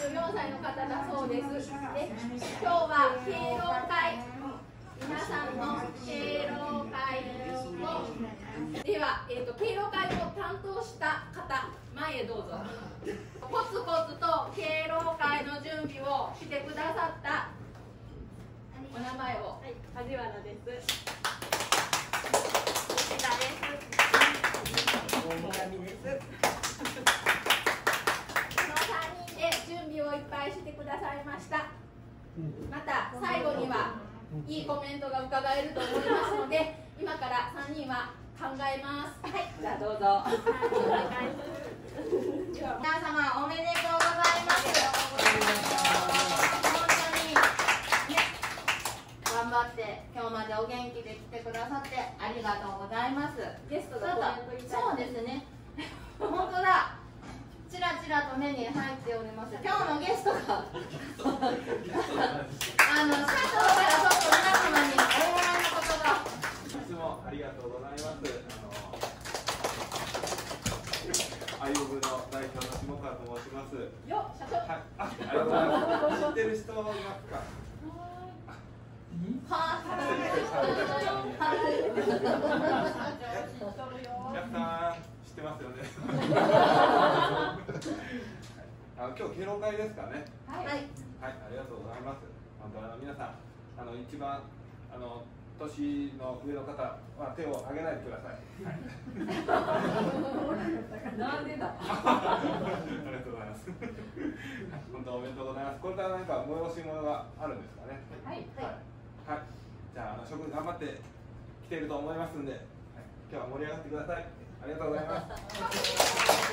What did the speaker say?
34歳の方だそうです？で今日は敬老会皆さんの敬老会をでは、えーと、敬老会を担当した方前へどうぞコツコツと敬老会の準備をしてくださったお名前を。はい。梶原です吉田です大南ですをいっぱいしてくださいました。また最後にはいいコメントが伺えると思いますので今から3人は考えます。はいじゃあどうぞ。皆様おめでとうございます。本当にね頑張って今日までお元気で来てくださってありがとうございます。ゲストがそうですね。本当だ目に入っております。今日のゲストが あの社長からちょっと皆様にお祝いの言葉いつもありがとうございます。あのアイオブの代表の下川と申します。よ社長。はい。あありがとうございます。知ってる人いま。すかはあ、やった知ってますよねあの今日敬老会ですかねはい、はい、ありがとうございます本当あの皆さんあの一番あの年の上の方は手を挙げないでください。はい、なんでだ。ありがとうございます。本当おめでとうございます。これから何か催し物があるんですかね。はい。はい。はい、じゃああの職頑張って来ていると思いますんで、はい、今日は盛り上がってください。ありがとうございます。